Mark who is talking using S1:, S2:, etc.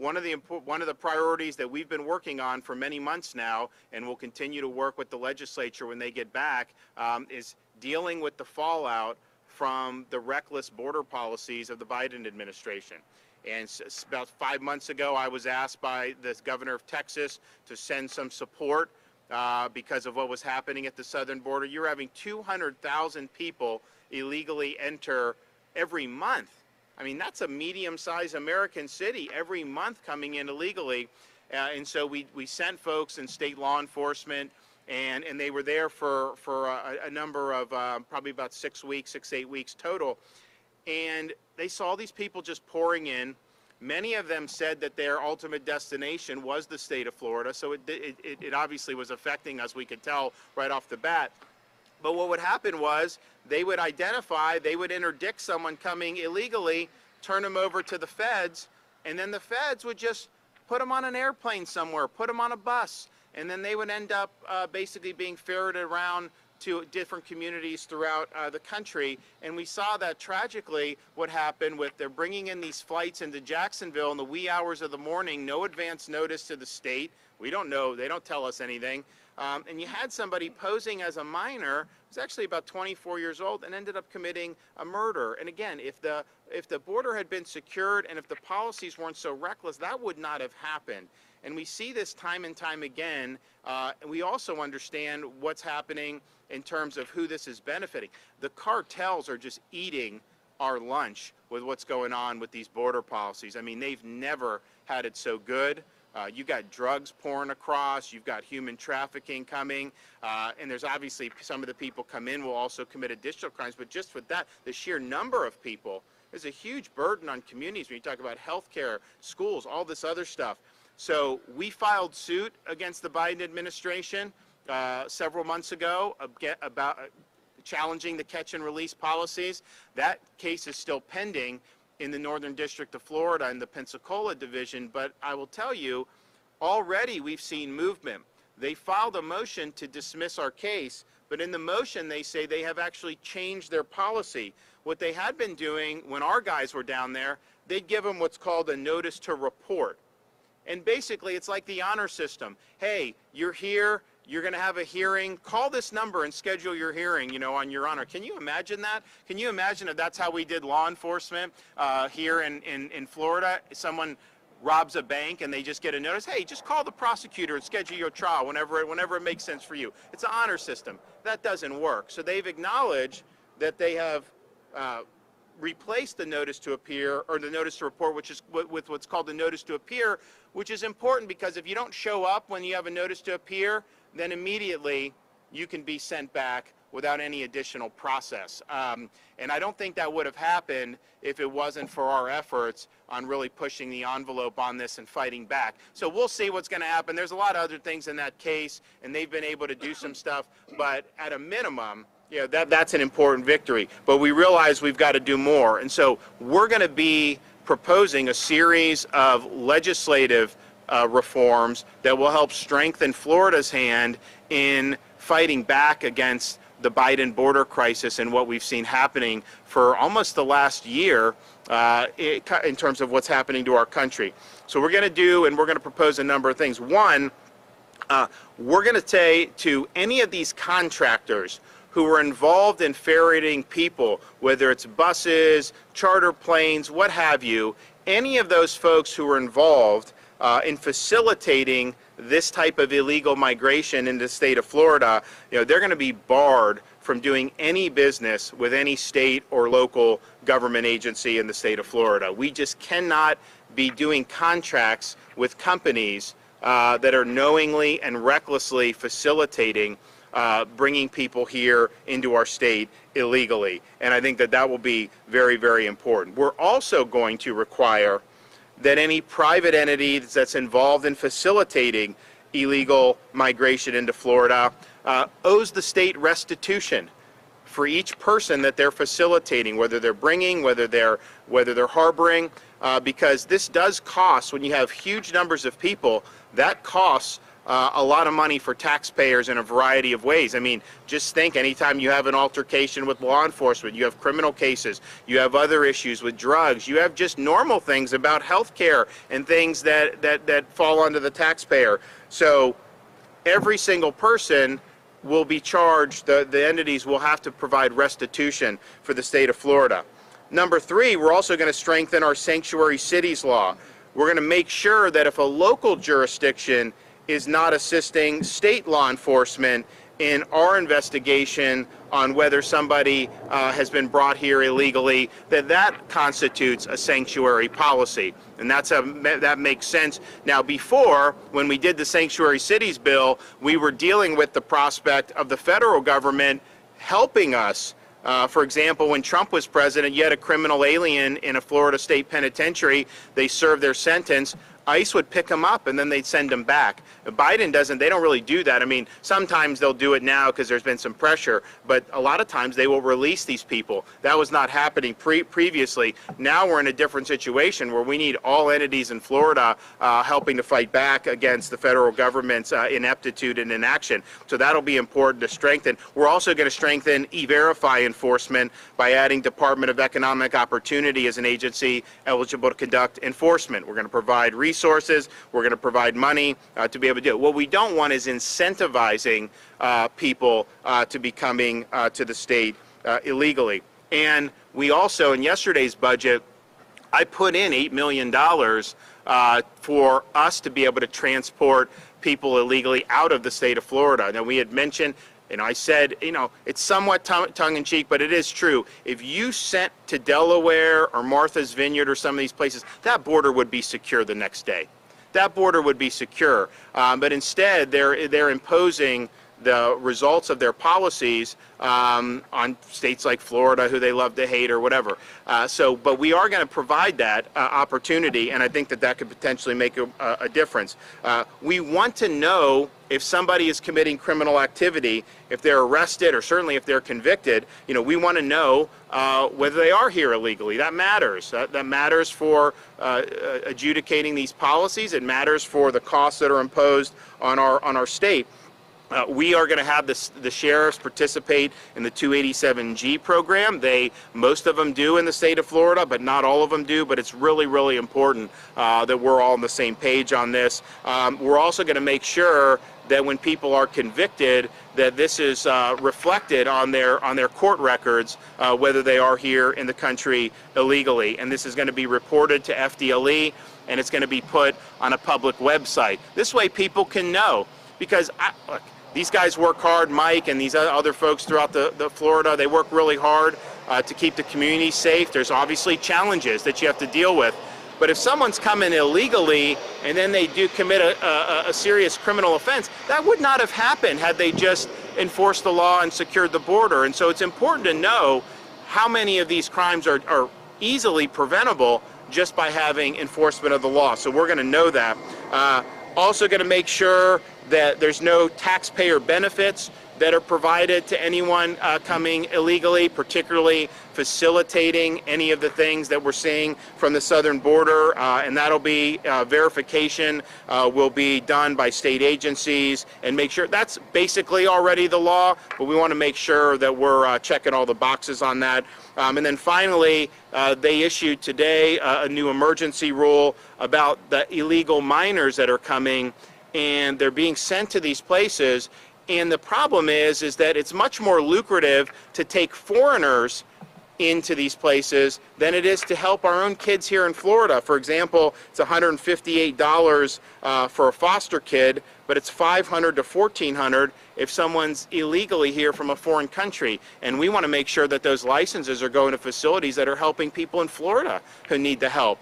S1: one of the one of the priorities that we've been working on for many months now, and will continue to work with the legislature when they get back, um, is dealing with the fallout from the reckless border policies of the Biden administration. And about five months ago, I was asked by the governor of Texas to send some support uh, because of what was happening at the southern border. You're having 200,000 people illegally enter every month. I mean, that's a medium-sized American city every month coming in illegally. Uh, and so we, we sent folks in state law enforcement, and, and they were there for, for a, a number of uh, probably about six weeks, six, eight weeks total. And they saw these people just pouring in. Many of them said that their ultimate destination was the state of Florida, so it, it it obviously was affecting us, we could tell right off the bat. But what would happen was they would identify, they would interdict someone coming illegally, turn them over to the feds, and then the feds would just put them on an airplane somewhere, put them on a bus, and then they would end up uh, basically being ferreted around to different communities throughout uh, the country. And we saw that tragically what happened with they're bringing in these flights into Jacksonville in the wee hours of the morning, no advance notice to the state. We don't know, they don't tell us anything. Um, and you had somebody posing as a minor who's actually about 24 years old and ended up committing a murder. And again, if the if the border had been secured and if the policies weren't so reckless, that would not have happened. And we see this time and time again. Uh, and we also understand what's happening in terms of who this is benefiting. The cartels are just eating our lunch with what's going on with these border policies. I mean, they've never had it so good. Uh, you got drugs pouring across. You've got human trafficking coming, uh, and there's obviously some of the people come in will also commit additional crimes. But just with that, the sheer number of people is a huge burden on communities. When you talk about healthcare, schools, all this other stuff. So we filed suit against the Biden administration uh, several months ago about uh, challenging the catch and release policies. That case is still pending in the Northern District of Florida in the Pensacola division, but I will tell you, already we've seen movement. They filed a motion to dismiss our case, but in the motion they say they have actually changed their policy. What they had been doing when our guys were down there, they'd give them what's called a notice to report. And basically, it's like the honor system. Hey, you're here, you're going to have a hearing. Call this number and schedule your hearing, you know, on your honor. Can you imagine that? Can you imagine if that's how we did law enforcement uh, here in, in, in Florida? Someone robs a bank and they just get a notice, hey, just call the prosecutor and schedule your trial whenever it, whenever it makes sense for you. It's an honor system. That doesn't work. So they've acknowledged that they have uh, replace the notice to appear or the notice to report, which is wi- with what's called the notice to appear, which is important because if you don't show up when you have a notice to appear, then immediately you can be sent back without any additional process. Um, and I don't think that would have happened if it wasn't for our efforts on really pushing the envelope on this and fighting back. So we'll see what's going to happen. There's a lot of other things in that case, and they've been able to do some stuff, but at a minimum, yeah, that, that's an important victory. But we realize we've got to do more. And so we're going to be proposing a series of legislative uh, reforms that will help strengthen Florida's hand in fighting back against the Biden border crisis and what we've seen happening for almost the last year uh, in terms of what's happening to our country. So we're going to do, and we're going to propose a number of things. One, uh, we're going to say to any of these contractors who are involved in ferreting people, whether it's buses, charter planes, what have you, any of those folks who are involved uh, in facilitating this type of illegal migration into the state of Florida, you know, they're going to be barred from doing any business with any state or local government agency in the state of Florida. We just cannot be doing contracts with companies uh, that are knowingly and recklessly facilitating uh, bringing people here into our state illegally. And I think that that will be very, very important. We're also going to require that any private entity that's involved in facilitating illegal migration into Florida uh, owes the state restitution for each person that they're facilitating, whether they're bringing, whether they're whether they're harboring, uh, because this does cost when you have huge numbers of people. That costs uh, a lot of money for taxpayers in a variety of ways. I mean, just think anytime you have an altercation with law enforcement, you have criminal cases, you have other issues with drugs, you have just normal things about health care and things that, that, that fall onto the taxpayer. So every single person will be charged, the, the entities will have to provide restitution for the state of Florida. Number three, we're also going to strengthen our sanctuary cities law. We're going to make sure that if a local jurisdiction is not assisting state law enforcement in our investigation on whether somebody uh, has been brought here illegally, that that constitutes a sanctuary policy. And that's a, that makes sense. Now, before, when we did the Sanctuary Cities bill, we were dealing with the prospect of the federal government helping us uh, for example, when Trump was president, you had a criminal alien in a Florida state penitentiary. They served their sentence. ICE would pick them up and then they'd send them back. Biden doesn't, they don't really do that. I mean, sometimes they'll do it now because there's been some pressure, but a lot of times they will release these people. That was not happening pre previously. Now we're in a different situation where we need all entities in Florida uh, helping to fight back against the federal government's uh, ineptitude and inaction. So that'll be important to strengthen. We're also going to strengthen E-Verify enforcement by adding Department of Economic Opportunity as an agency eligible to conduct enforcement. We're going to provide resources. We're going to provide money uh, to be able to do it. What we don't want is incentivizing uh, people uh, to be coming uh, to the state uh, illegally. And we also, in yesterday's budget, I put in $8 million for us to be able to transport people illegally out of the state of Florida. Now, we had mentioned and I said, you know, it's somewhat tongue in cheek, but it is true. If you sent to Delaware or Martha's Vineyard or some of these places, that border would be secure the next day. That border would be secure. Um, but instead, they're, they're imposing the results of their policies um, on states like Florida, who they love to hate or whatever. Uh, so, but we are going to provide that uh, opportunity, and I think that that could potentially make a, a difference. Uh, we want to know if somebody is committing criminal activity, if they're arrested, or certainly if they're convicted. You know, we want to know uh, whether they are here illegally. That matters. That, that matters for uh, adjudicating these policies. It matters for the costs that are imposed on our on our state. Uh, we are going to have this, the sheriffs participate in the 287G program. They, most of them do in the state of Florida, but not all of them do. But it's really, really important uh, that we're all on the same page on this. Um, we're also going to make sure that when people are convicted, that this is uh, reflected on their on their court records, uh, whether they are here in the country illegally. And this is going to be reported to FDLE, and it's going to be put on a public website. This way, people can know. Because I, look, these guys work hard, Mike and these other folks throughout the, the Florida, they work really hard uh, to keep the community safe. There's obviously challenges that you have to deal with. But if someone's coming illegally and then they do commit a, a, a, serious criminal offense, that would not have happened had they just enforced the law and secured the border. And so it's important to know how many of these crimes are, are easily preventable just by having enforcement of the law. So we're going to know that. Uh, also going to make sure that there's no taxpayer benefits that are provided to anyone uh, coming illegally, particularly facilitating any of the things that we're seeing from the southern border. Uh, and that'll be uh, verification uh, will be done by state agencies and make sure that's basically already the law, but we want to make sure that we're uh, checking all the boxes on that. Um, and then finally, uh, they issued today a new emergency rule about the illegal minors that are coming and they're being sent to these places. And the problem is, is that it's much more lucrative to take foreigners into these places than it is to help our own kids here in Florida. For example, it's $158 uh, for a foster kid, but it's 500 to 1400 if someone's illegally here from a foreign country. And we want to make sure that those licenses are going to facilities that are helping people in Florida who need the help.